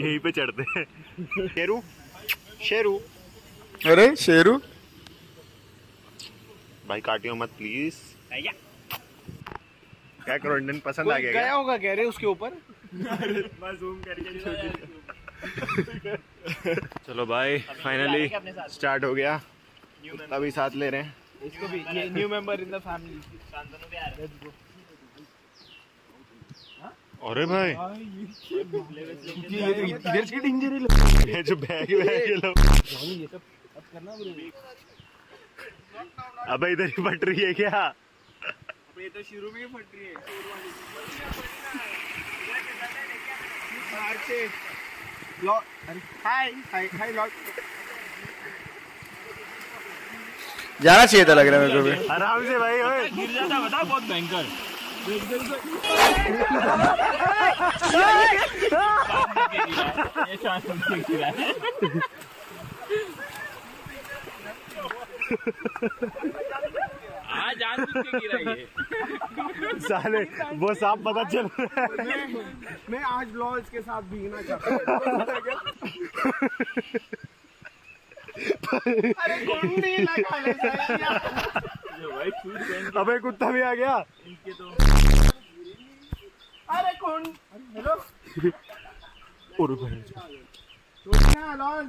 यहीं पे चढ़ते हैं। शेरू? शेरू? अरे शेरू? भाई काटियो मत प्लीज़ क्या करो इंडियन पसंद आ गया गया क्या? होगा कह रहे उसके ऊपर? चलो भाई फाइनली स्टार्ट हो गया। तभी साथ ले रहे हैं। इसको भी ये new member in the family अरे भाई। इधर से इंजरी ये जो बैग बैग ये लो ये सब अब करना अबे इधर ही फट रही है क्या? अबे ये तो शुरू में ही फट रही है। बाहर से लॉ हाय हाय हाय लॉ। जाना चाहिए था लग रहा है मेरे को भी। आराम से भाई ओए। गिर जाता बता बहुत भयंकर। ये साले वो सांप पता चल रहा है। मैं आज लॉज के साथ भीगना चाहता हूँ। अरे अबे कुत्ता भी आ गया। अरे कौन? हेलो? और पुदीना लॉज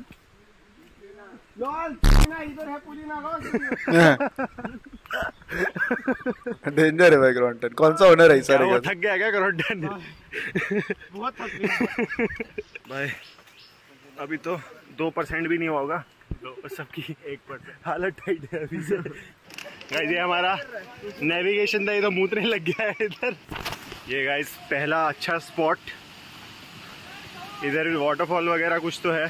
लॉज पुदीना इधर है पुदीना लॉज डेंजर है भाई ग्राउंड कौन सा ओनर है क्या वो थक गया क्या करोडन बहुत थक गया। भाई अभी तो दो परसेंट भी नहीं हुआ होगा। सबकी एक परसेंट हालत टाइट है अभी। से गाइस ये हमारा नेविगेशन था ये तो मूतने लग गया है इधर। ये गाइस पहला अच्छा स्पॉट इधर भी वाटरफॉल वगैरह कुछ तो है।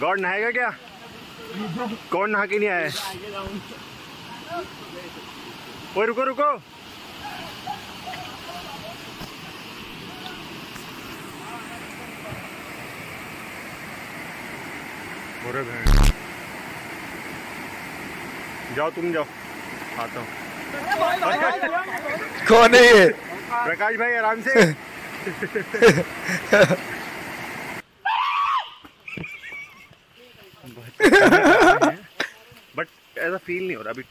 गॉड नहाएगा क्या? कौन नहा के नहीं आया? ओए, रुको रुको। भैंस जाओ तुम जाओ। आता हूँ। कौन है ये? प्रकाश भाई आराम से। बट ऐसा फील नहीं हो रहा अभी।